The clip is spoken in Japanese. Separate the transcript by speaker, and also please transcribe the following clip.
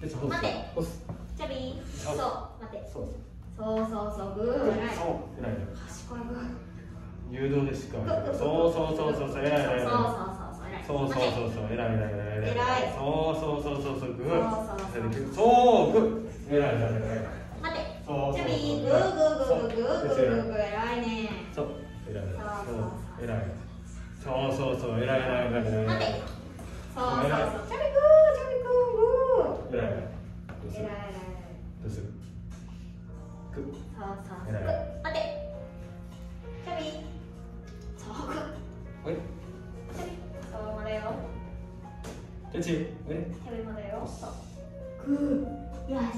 Speaker 1: でそう
Speaker 2: 待てチャビ
Speaker 1: そう
Speaker 2: そう。待って。
Speaker 1: そう
Speaker 2: そうそう。そうグー偉い
Speaker 1: そう。偉い。ね
Speaker 2: 賢い。グー
Speaker 1: 誘導でしかそうそうそう。そうそう偉い偉い
Speaker 2: そうそうそうそう。偉い。
Speaker 1: そうそうそうそう。偉い偉い偉い
Speaker 2: 偉い。
Speaker 1: そうそうそうそう。そう。グ
Speaker 2: そう
Speaker 1: ーそう。グー偉い偉い偉い
Speaker 2: 待って
Speaker 1: そう。
Speaker 2: チャビグーグーグーグーグーグーグー偉いね
Speaker 1: そう。偉い
Speaker 2: そう。
Speaker 1: そう。偉いそう。そう。そう。偉い偉い偉い偉い
Speaker 2: 待ってそう。そう。そうチャビグーチャビグーグー
Speaker 1: 偉い偉いどうする？
Speaker 2: 偉い偉い
Speaker 1: どうするグー
Speaker 2: そうそう。そう待って。チャビそうグー
Speaker 1: おい。
Speaker 2: チャビそうまだよ。チャビまだよ。そうグーよし